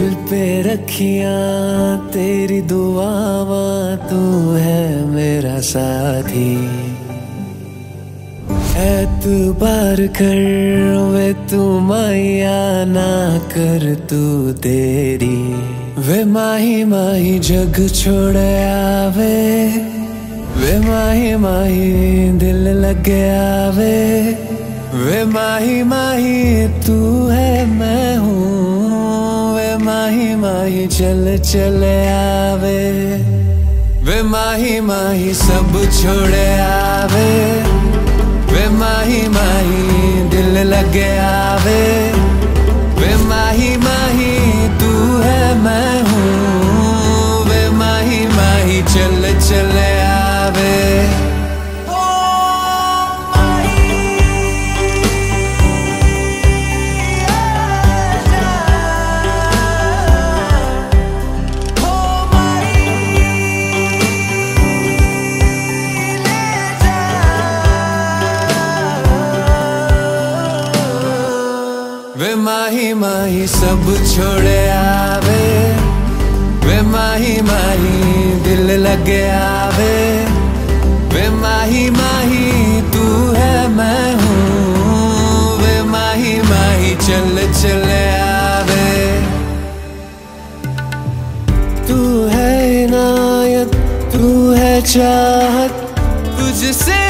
दिल पे रखिया, तेरी दुआवा, तू है मेरा साथी। एतबार कर, वे तू माया ना कर, तू तेरी। वे माही माही जग छोड़ आवे। वे माही माही दिल लग आवे। वे माही माही तू है, मैं हूँ माही माही चल चल आवे। वे माही माही सब छोड़े आवे। वे माही माही दिल लगे आवे माही माही सब छोड़े आवे। वे माही माही दिल लगे आवे। वे माही माही तू है, मैं हूँ। वे माही माही चल चले आवे। तू है इनायत, तू है चाहत, तुझसे